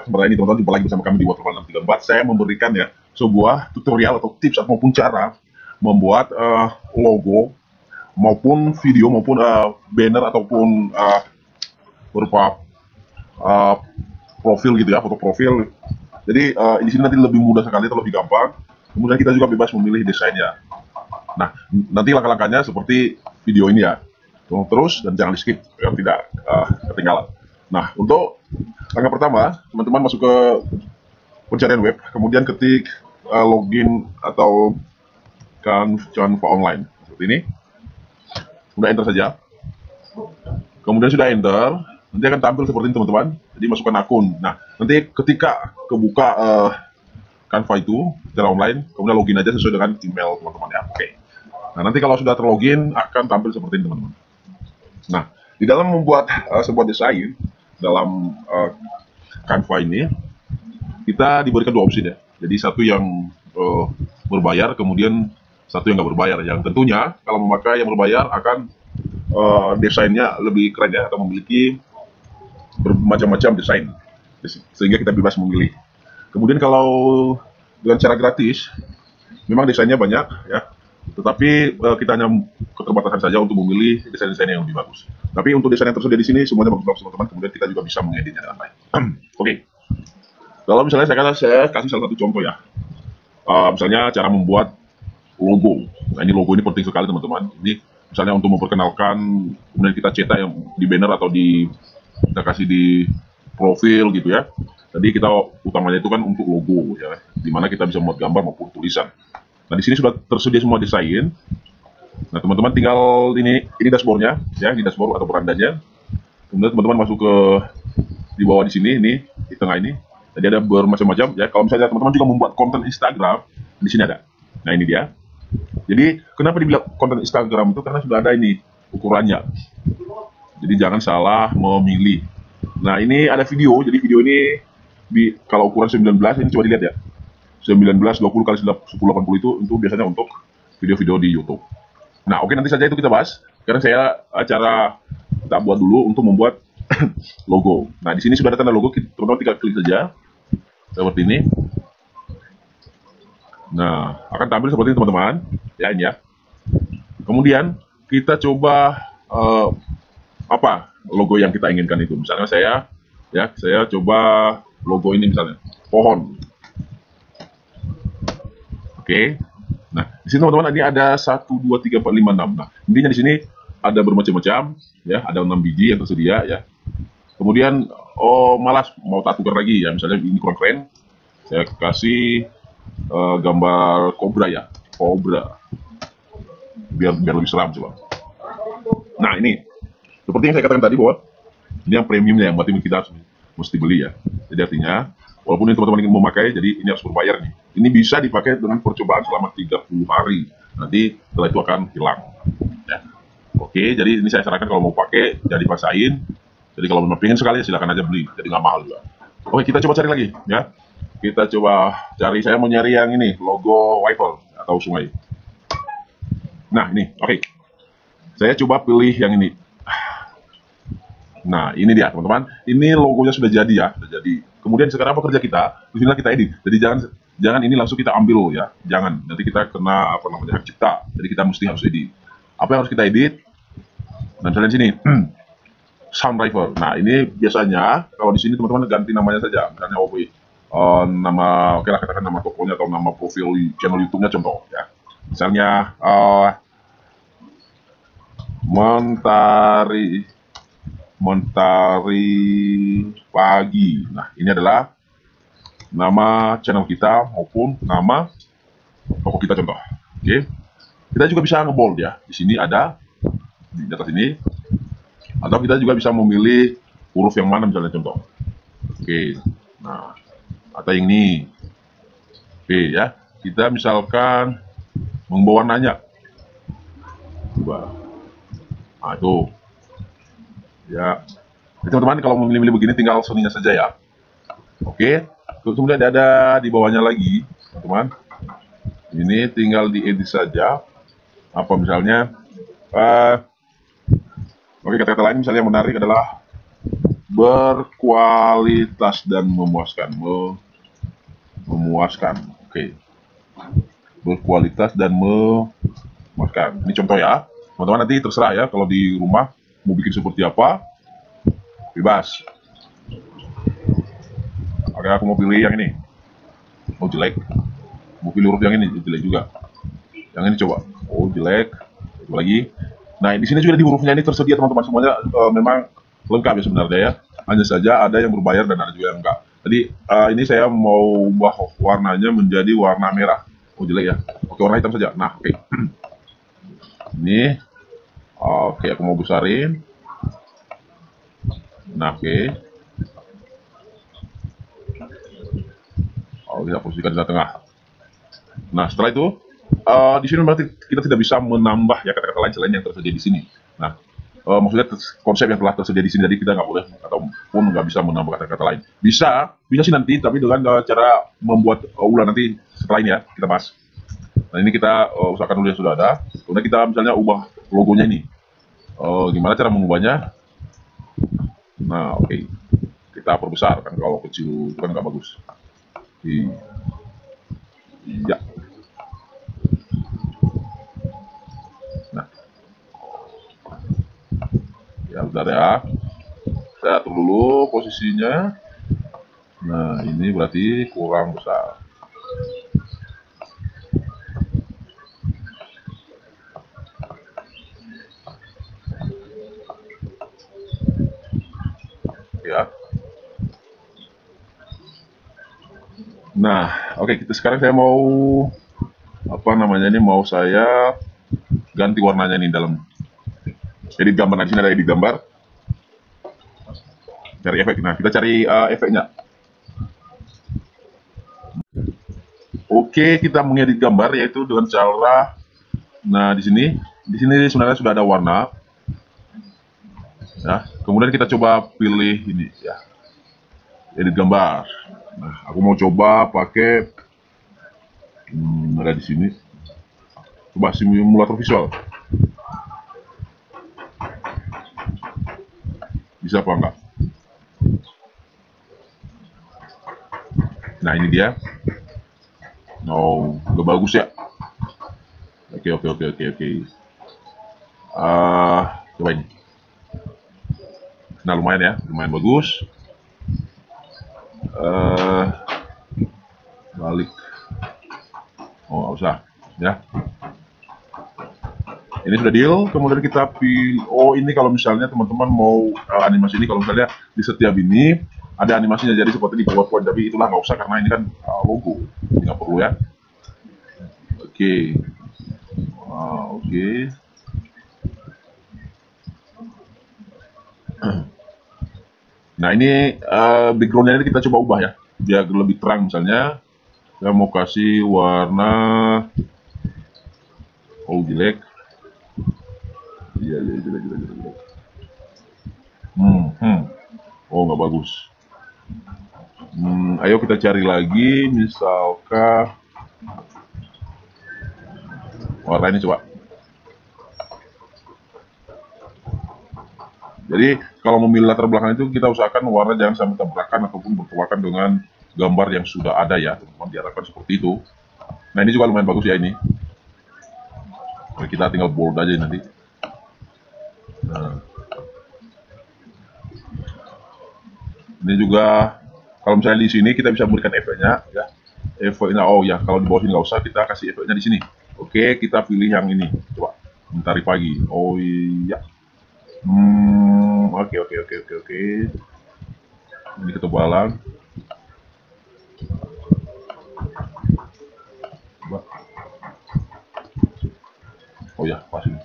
kesempatan ini teman-teman jumpa lagi bersama kami di Waterfall 634. Saya memberikan ya sebuah tutorial atau tips maupun cara membuat uh, logo maupun video maupun uh, banner ataupun uh, berupa uh, profil gitu ya, foto profil. Jadi uh, di sini nanti lebih mudah sekali lebih gampang. Kemudian kita juga bebas memilih desainnya. Nah, nanti langkah-langkahnya seperti video ini ya. Tunggu terus dan jangan di skip agar tidak uh, ketinggalan. Nah, untuk langkah pertama, teman-teman masuk ke pencarian web, kemudian ketik uh, login atau kan Canva online seperti ini. Sudah enter saja. Kemudian sudah enter, nanti akan tampil seperti ini teman-teman. Jadi masukkan akun. Nah, nanti ketika kebuka uh, Canva itu secara online, kemudian login aja sesuai dengan email teman-teman ya. Oke. Nah, nanti kalau sudah terlogin akan tampil seperti ini teman-teman. Nah, di dalam membuat uh, sebuah desain, dalam uh, Canva ini kita diberikan dua opsi ya. Jadi satu yang uh, berbayar, kemudian satu yang nggak berbayar. Yang tentunya kalau memakai yang berbayar akan uh, desainnya lebih keren ya, atau memiliki bermacam-macam desain, sehingga kita bebas memilih. Kemudian kalau dengan cara gratis, memang desainnya banyak ya, tetapi uh, kita hanya keterbatasan saja untuk memilih desain-desain yang lebih bagus. Tapi untuk desain yang tersedia di sini semuanya bagus teman-teman. Kemudian kita juga bisa mengeditnya dengan baik. Oke. Okay. Kalau misalnya saya kata saya kasih salah satu contoh ya. Uh, misalnya cara membuat logo. Nah ini logo ini penting sekali teman-teman. Ini misalnya untuk memperkenalkan kemudian kita cetak yang di banner atau di kita kasih di profil gitu ya. Jadi kita utamanya itu kan untuk logo ya, di mana kita bisa membuat gambar maupun tulisan. Nah, di sini sudah tersedia semua desain. Nah, teman-teman tinggal ini ini dashboardnya, ya, di dashboard atau berandanya. Kemudian teman-teman masuk ke di bawah di sini, ini di tengah ini. Jadi ada bermacam-macam ya. Kalau misalnya teman-teman juga membuat konten Instagram, di sini ada. Nah, ini dia. Jadi, kenapa dibilang konten Instagram itu? Karena sudah ada ini ukurannya. Jadi jangan salah memilih. Nah, ini ada video. Jadi video ini di kalau ukuran 19 ini coba dilihat ya 1920 kali 1080 itu itu biasanya untuk video-video di YouTube. Nah, oke okay, nanti saja itu kita bahas. Sekarang saya acara kita buat dulu untuk membuat logo. Nah, di sini sudah ada tanda logo, teman-teman tinggal klik saja seperti ini. Nah, akan tampil seperti ini teman-teman. Ya, ini ya. Kemudian kita coba uh, apa logo yang kita inginkan itu. Misalnya saya ya, saya coba logo ini misalnya pohon Oke. Nah, di sini teman-teman ini ada 1 2 3 4 5 6. Nah, intinya di sini ada bermacam-macam ya, ada 6 biji yang tersedia ya. Kemudian oh malas mau tak tukar lagi ya, misalnya ini kurang keren. Saya kasih uh, gambar kobra ya, kobra. Biar biar lebih seram coba. Nah, ini seperti yang saya katakan tadi bahwa ini yang premiumnya yang berarti kita harus mesti beli ya. Jadi artinya walaupun ini teman-teman ingin memakai, jadi ini harus berbayar nih. Ini bisa dipakai dengan percobaan selama 30 hari. Nanti setelah itu akan hilang. Ya. Oke, jadi ini saya sarankan kalau mau pakai, jadi paksain. Jadi kalau memang pengen sekali, silakan aja beli. Jadi nggak mahal juga. Oke, kita coba cari lagi. ya. Kita coba cari, saya mau nyari yang ini, logo Waifel atau sungai. Nah, ini, oke. Saya coba pilih yang ini. Nah, ini dia teman-teman. Ini logonya sudah jadi ya, sudah jadi. Kemudian sekarang apa kerja kita? Di sinilah kita edit. Jadi jangan jangan ini langsung kita ambil ya, jangan. Nanti kita kena apa namanya hak cipta. Jadi kita mesti harus edit. Apa yang harus kita edit? Dan kalian sini, sound driver. Nah, ini biasanya kalau di sini teman-teman ganti namanya saja. Misalnya OP, uh, eh, nama, oke lah katakan nama tokonya atau nama profil channel YouTube-nya contoh ya. Misalnya uh, Mentari Mentari Pagi. Nah, ini adalah nama channel kita maupun nama toko kita contoh. Oke. Okay. Kita juga bisa ngebold ya. Di sini ada di atas ini. Atau kita juga bisa memilih huruf yang mana misalnya contoh. Oke. Okay. Nah, atau yang ini. Oke okay, ya. Kita misalkan membawa nanya. Coba. Nah, Ya. teman-teman kalau memilih-milih begini tinggal soninya saja ya. Oke. Terus kemudian ada di bawahnya lagi, teman-teman. Ini tinggal diedit saja. Apa misalnya? Uh, Oke, kata-kata lain misalnya yang menarik adalah berkualitas dan memuaskan. memuaskan. Oke. Berkualitas dan memuaskan. Ini contoh ya. Teman-teman nanti terserah ya kalau di rumah mau bikin seperti apa. Bebas. Oke, aku mau pilih yang ini. Oh, jelek. Mau pilih huruf yang ini, jelek juga. Yang ini coba. Oh, jelek. Coba lagi. Nah, di sini juga di hurufnya ini tersedia teman-teman semuanya uh, memang lengkap ya sebenarnya ya. Hanya saja ada yang berbayar dan ada juga yang enggak. Jadi uh, ini saya mau ubah warnanya menjadi warna merah. Oh jelek ya. Oke warna hitam saja. Nah oke. Okay. ini. Oke aku mau besarin. Nah oke. Okay. Oh kita posisikan di tengah. Nah setelah itu uh, di sini berarti kita tidak bisa menambah ya kata-kata lain selain yang tersedia di sini. Nah uh, maksudnya konsep yang telah tersedia di sini jadi kita nggak boleh ataupun nggak bisa menambah kata-kata lain. Bisa, bisa sih nanti, tapi dengan uh, cara membuat uh, ulang nanti setelah ini ya kita bahas. Nah ini kita uh, usahakan dulu yang sudah ada. Kemudian kita misalnya ubah logonya ini. Uh, gimana cara mengubahnya? Nah oke, okay. kita perbesar kan kalau kecil itu kan nggak bagus. Iya. ya bentar ya saya atur dulu posisinya nah ini berarti kurang besar ya. Nah oke okay, kita sekarang saya mau apa namanya ini mau saya ganti warnanya nih dalam. Edit gambar di sini ada edit gambar. Cari efek. Nah kita cari uh, efeknya. Oke kita mengedit gambar yaitu dengan cara nah di sini. Di sini sebenarnya sudah ada warna ya kemudian kita coba pilih ini ya edit gambar nah aku mau coba pakai hmm, ada di sini coba simulator visual Bisa apa enggak? Nah ini dia. Oh, nggak bagus ya. Oke oke oke oke oke. Uh, coba ini. Nah lumayan ya, lumayan bagus. Uh, balik. Oh nggak usah, ya ini sudah deal kemudian kita pilih oh ini kalau misalnya teman-teman mau uh, animasi ini kalau misalnya di setiap ini ada animasinya jadi seperti di PowerPoint tapi itulah nggak usah karena ini kan uh, logo nggak perlu ya oke okay. uh, oke okay. Nah ini uh, backgroundnya ini kita coba ubah ya. Biar lebih terang misalnya. Saya mau kasih warna oh jelek. Iya iya jelek jelek jelek jelek. Hmm hmm. Oh nggak bagus. Hmm ayo kita cari lagi misalkan warna ini coba jadi kalau memilih latar belakang itu kita usahakan warna jangan sampai tabrakan ataupun bertabrakan dengan gambar yang sudah ada ya teman-teman diharapkan seperti itu nah ini juga lumayan bagus ya ini kita tinggal bold aja nanti Nah. Ini juga kalau misalnya di sini kita bisa memberikan efeknya ya. Efeknya oh ya kalau di bawah sini nggak usah kita kasih efeknya di sini. Oke kita pilih yang ini coba mentari pagi. Oh iya. Hmm oke oke oke oke oke. Ini ketebalan. Oh ya pas ini.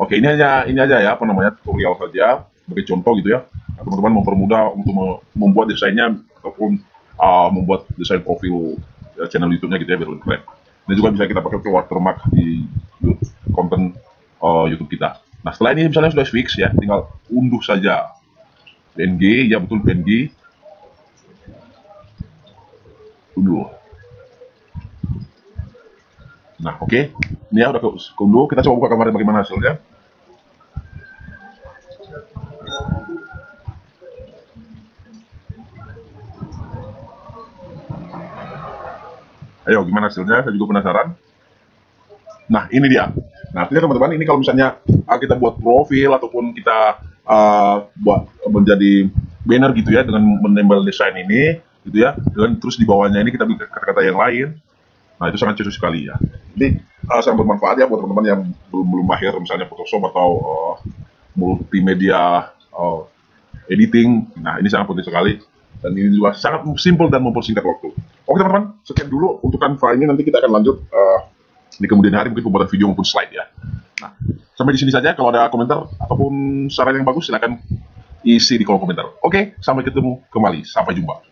Oke, ini hanya ini aja ya apa namanya tutorial saja sebagai contoh gitu ya. Teman-teman mempermudah untuk membuat desainnya ataupun uh, membuat desain profil ya, channel YouTube-nya gitu ya biar lebih keren. Ini juga bisa kita pakai watermark di konten uh, YouTube kita. Nah setelah ini misalnya sudah fix ya, tinggal unduh saja PNG, ya betul PNG. Unduh. Nah oke, okay. ini ya udah ke unduh. Kita coba buka kemarin bagaimana hasilnya. Ayo, gimana hasilnya? Saya juga penasaran. Nah, ini dia. Nah, artinya teman-teman, ini kalau misalnya uh, kita buat profil ataupun kita uh, buat menjadi banner gitu ya dengan menempel desain ini gitu ya, dan terus di bawahnya ini kita bikin kata-kata yang lain. Nah, itu sangat cocok sekali ya. Ini uh, sangat bermanfaat ya buat teman-teman yang belum belum mahir misalnya Photoshop atau uh, multimedia uh, editing. Nah, ini sangat penting sekali dan ini juga sangat simpel dan mempersingkat waktu. Oke teman-teman, sekian dulu untuk kanva ini nanti kita akan lanjut uh, di kemudian hari mungkin pembuatan video maupun slide ya. Nah, sampai di sini saja. Kalau ada komentar ataupun saran yang bagus silahkan isi di kolom komentar. Oke, sampai ketemu kembali. Sampai jumpa.